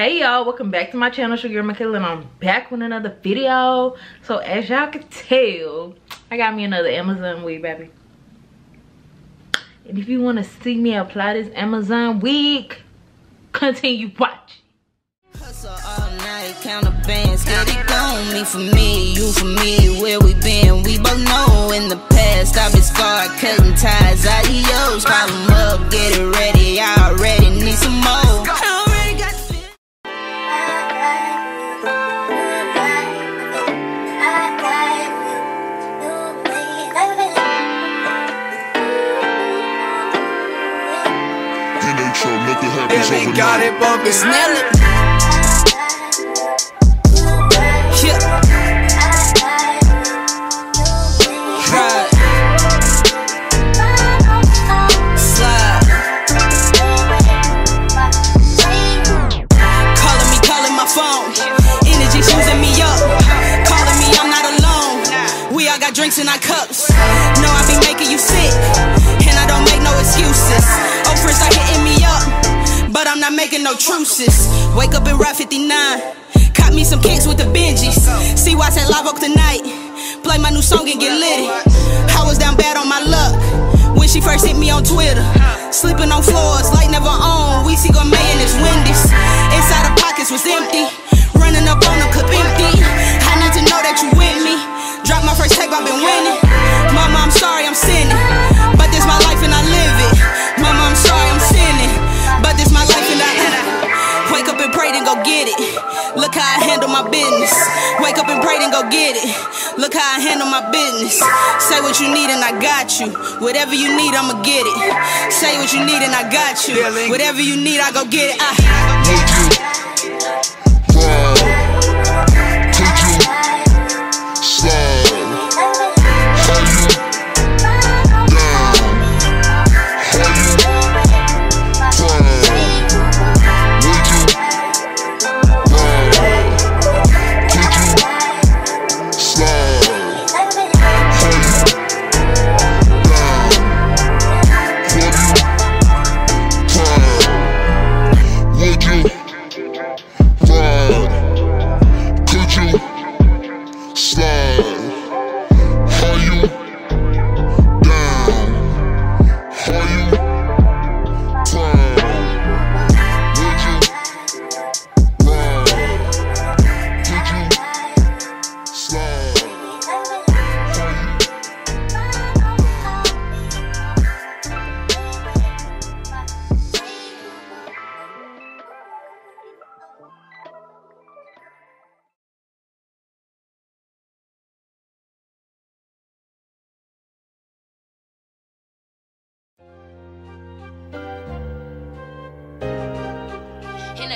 hey y'all. Welcome back to my channel sugar Michayla, and i'm back with another video. So as y'all can tell i got me another amazon wig baby. And if you want to see me apply this amazon wig continue scarred, cutting ties, adios. Up, get it ready, need some more. We all got drinks in our cups. No, I be making you sick. And I don't make no excuses. Oh, friends are hitting me not making no truces. Wake up and ride 59. Caught me some kicks with the Benjis. See what's at Live Oak tonight. Play my new song and get litty. I was down bad on my luck. When she first hit me on Twitter. Sleeping on floors, light never on. We see gourmet in his Wendy's. Inside the pockets was empty. Running up on the clip empty. I need to know that you with me. Drop my first tape, I've been winning. Go get it. Look how I handle my business. Say what you need and I got you. Whatever you need, I'ma get it. Say what you need and I got you. Whatever you need, I go get it. I Would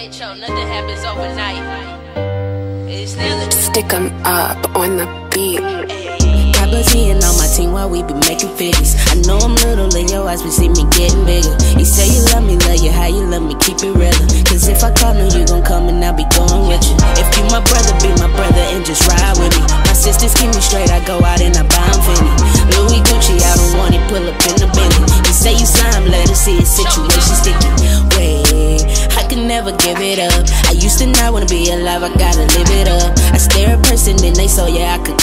NHL, nothing happens overnight. It's nearly Stick 'em up on the beat. Probably and on my team while we be making figures. I know I'm little in your eyes, but see me getting bigger. You say you love me, love you, how you love me, keep it realer. Cause if I call you, you gon' come and I'll be going with you. If you my brother, be my brother and just ride with me. My sisters keep me straight, I go out and I buy 'em Fendi. Louis Gucci, I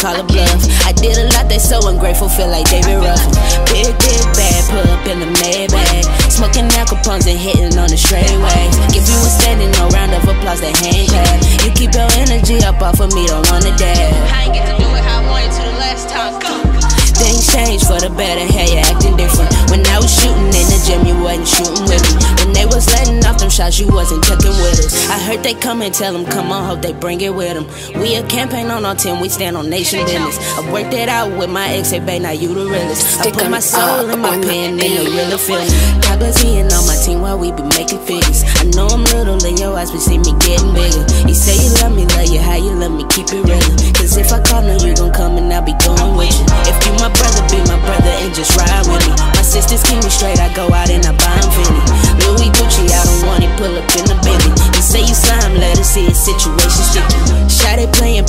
call a bluff. I did a lot, they so ungrateful, feel like David Ruffin. Big, big bad, pull up in the Maybach. Smoking Al Capones and hitting on the straightway. Give you a standing, no round of applause, that hand clap. You keep your energy up off of me, don't wanna dab. I ain't get to do it how I wanted to the last time. Things change for the better, hey, you acting different. When I was shooting in the gym, you wasn't shooting with me. Shots, you wasn't checking with us. I heard they come and tell them, come on, hope they bring it with them. We a campaign on our team, we stand on nation business. I worked it out with my ex, hey, babe, now you the realest. I put my soul in my pen in beat. realer feeling. Douglas and on my team while we be making figures. I know I'm little in your eyes, but see me getting bigger. You say you love me, love you, how you love me, keep it real. Cause if I call you, you gon' come and I'll be going with you. If you my brother, be my brother and just ride with me. My sisters keep me straight, I go out and I buy 'em Fendi. Louis Gucci, I don't want it, pull up in the Bentley. You say you slime, let us see it, situation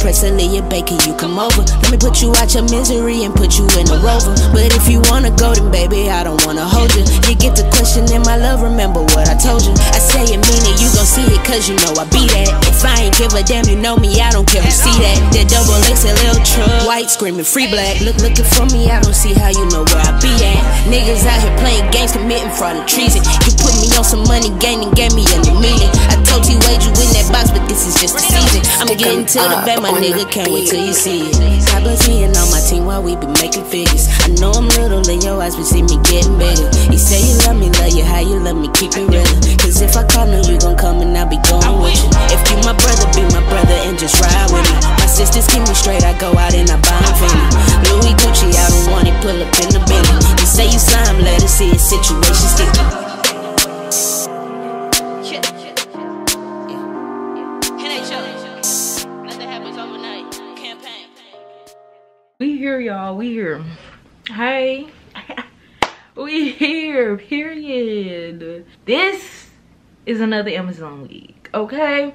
it playing Baker, you come over. Let me put you out your misery and put you in a rover. But if you wanna go, then baby, I don't wanna hold you. You get the question questioning my love, remember what I told you. I say it, mean it, you gon' see it, cause you know I be that. If I ain't give a damn, you know me, I don't care who see that. That double XL truck, white screaming free black. Look, looking for me, I don't see how you know where I be at. Niggas out here playing games, committing fraud and treason. You put me on some money, gaining, gave me a new meaning. I told you, wait, you in that box, but this is just a season. I'm getting to the bed, my nigga, can't wait till you see it. Bless me and all my team while we be making figures. I know I'm little in your eyes, but see me getting bigger. You say you love me, love you, how you love me, keep it real. Cause if I call, no, you gon' come and I'll be going with you. If you my brother, be my brother and just ride with me. My sisters keep me straight, I go out and I buy them Hey. we here. Period. This is another Amazon wig. Okay.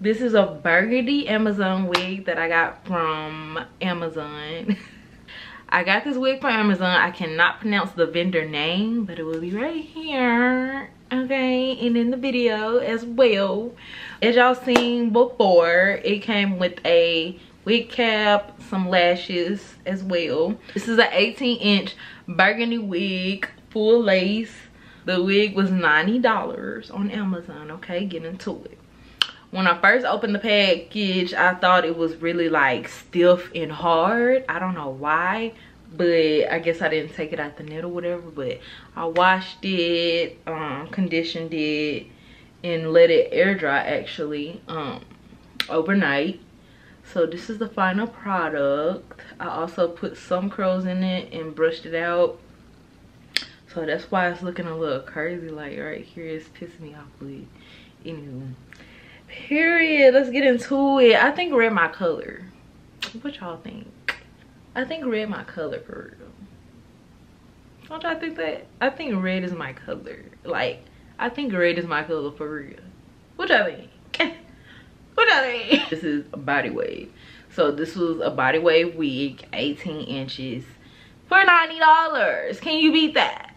This is a burgundy Amazon wig that I got from Amazon. I got this wig from Amazon. I cannot pronounce the vendor name, but it will be right here. Okay, and in the video as well. As y'all seen before, it came with a wig cap, some lashes as well. This is an 18 inch burgundy wig, full lace. The wig was $90 on Amazon, okay? Get into it. When I first opened the package, I thought it was really like stiff and hard. I don't know why, but I guess I didn't take it out the net or whatever. But I washed it, um, conditioned it, and let it air dry actually um, overnight so this is the final product. I also put some curls in it and brushed it out. So that's why it's looking a little crazy like right here. It's pissing me off but anyway. Period. Let's get into it. I think red my color. What y'all think? I think red my color for real. Don't y'all think that? I think red is my color. Like i think red is my color for real. What y'all think what think this is a body wave so this was a body wave wig 18 inches for 90 dollars. Can you beat that?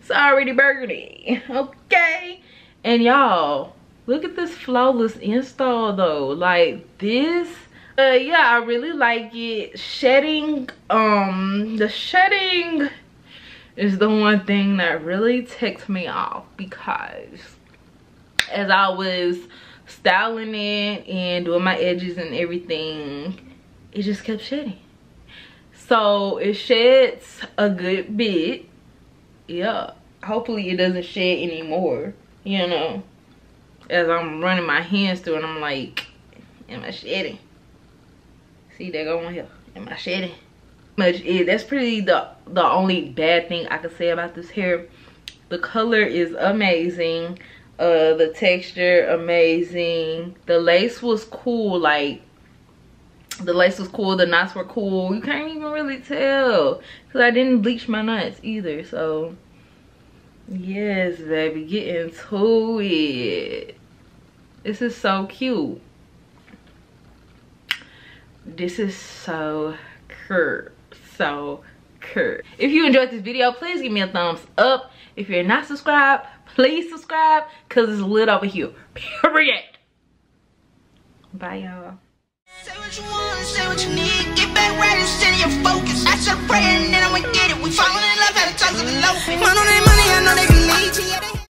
It's already burgundy okay. And y'all look at this flawless install though. Like this uh yeah i really like it. Shedding um the shedding is the one thing that really ticked me off because as i was styling it and doing my edges and everything it just kept shedding. So it sheds a good bit. Yeah. Hopefully it doesn't shed anymore you know. As i'm running my hands through and i'm like am i shedding? See they go on here. Am i shedding? Much it that's pretty the the only bad thing i could say about this hair. The color is amazing uh the texture amazing. The lace was cool like the lace was cool the knots were cool. You can't even really tell because i didn't bleach my knots either so yes baby get into it. This is so cute. This is so cute so cute if you enjoyed this video please give me a thumbs up if you're not subscribed please subscribe because it's lit over here period bye y'all Say what you want, say what you need. Get back your focus. I should pray and then I'ma get it. We falling in love, had low. Man money, I know they. Yeah, they